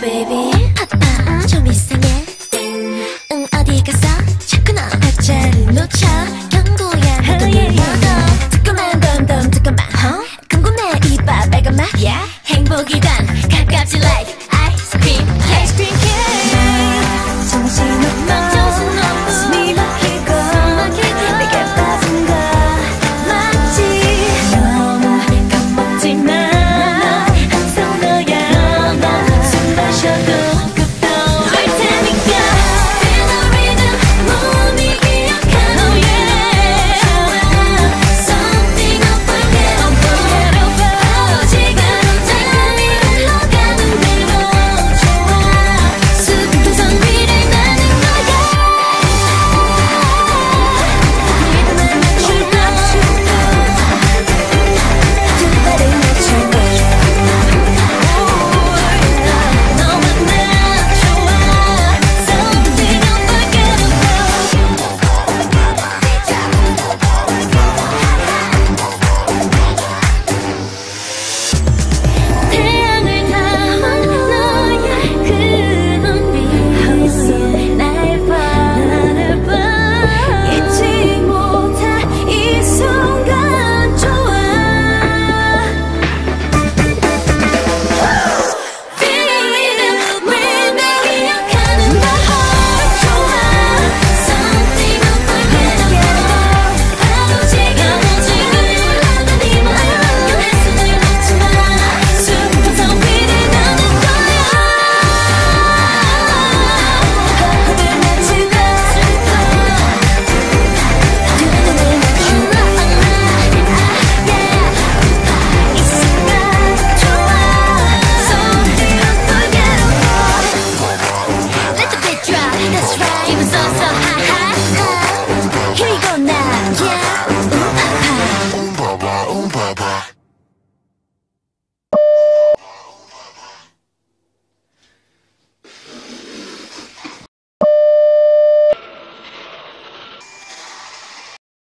baby. 아아 좀 이상해. 응 어디 가서 자꾸 너 박자를 놓쳐. 경고야 모두 눌러도 조금만 덤덤 조금만 huh? 어? 궁금해 이봐 빨간 맛 행복이란 가깝지 like 아이스크림 아이스크림 캔